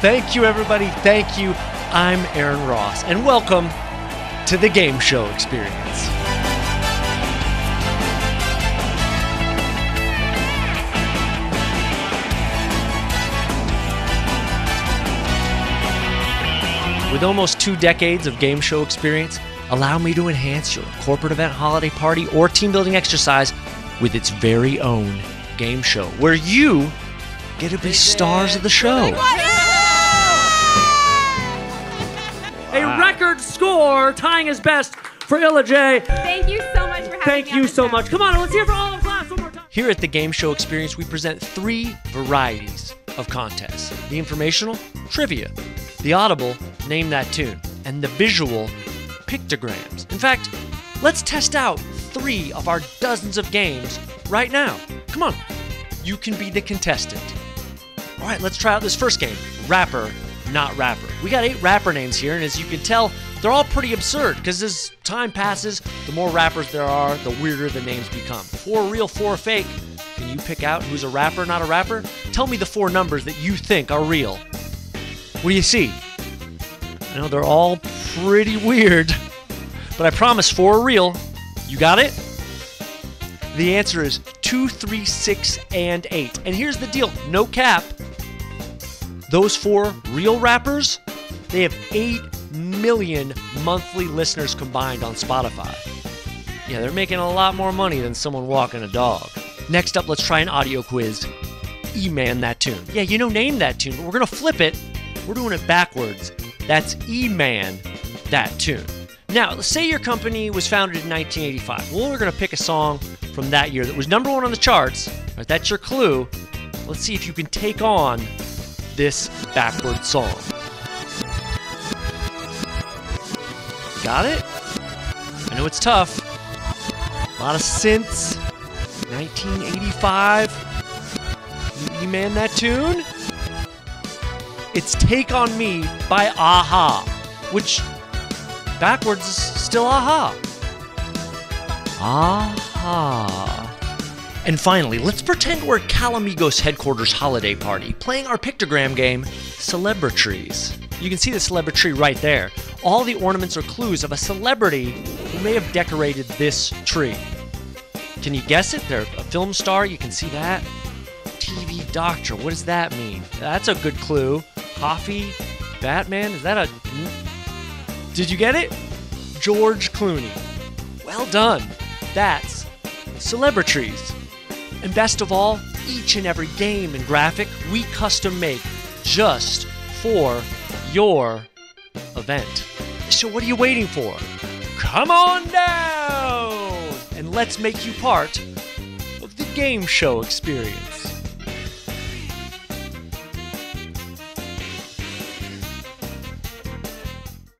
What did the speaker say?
Thank you, everybody. Thank you. I'm Aaron Ross, and welcome to the Game Show Experience. With almost two decades of game show experience, allow me to enhance your corporate event, holiday party, or team building exercise with its very own game show, where you get to be stars of the show. Score, tying his best for Illa J. Thank you so much for having Thank me you so show. much. Come on, let's hear for all of class one more time. Here at the Game Show Experience, we present three varieties of contests the informational, trivia, the audible, name that tune, and the visual, pictograms. In fact, let's test out three of our dozens of games right now. Come on, you can be the contestant. All right, let's try out this first game Rapper, Not Rapper. We got eight rapper names here, and as you can tell, they're all pretty absurd because as time passes, the more rappers there are, the weirder the names become. Four real, four fake. Can you pick out who's a rapper, not a rapper? Tell me the four numbers that you think are real. What do you see? I know they're all pretty weird, but I promise four are real. You got it? The answer is two, three, six, and 8. And here's the deal no cap. Those four real rappers, they have 8 million monthly listeners combined on Spotify. Yeah, they're making a lot more money than someone walking a dog. Next up, let's try an audio quiz. E Man that tune. Yeah, you know, name that tune, but we're gonna flip it. We're doing it backwards. That's E Man that tune. Now, let's say your company was founded in 1985. Well, we're gonna pick a song from that year that was number one on the charts. Right, that's your clue. Let's see if you can take on this backward song. Got it? I know it's tough. A lot of synths. 1985. You man that tune? It's Take On Me by a-ha, which backwards is still a-ha. Aha. And finally, let's pretend we're Calamigos headquarters holiday party, playing our pictogram game, Celebritries. You can see the celebrity right there. All the ornaments are clues of a celebrity who may have decorated this tree. Can you guess it? They're a film star, you can see that. TV doctor, what does that mean? That's a good clue. Coffee, Batman, is that a. Did you get it? George Clooney. Well done. That's Celebritries. And best of all, each and every game and graphic we custom make just for your event. So what are you waiting for? Come on down and let's make you part of the game show experience.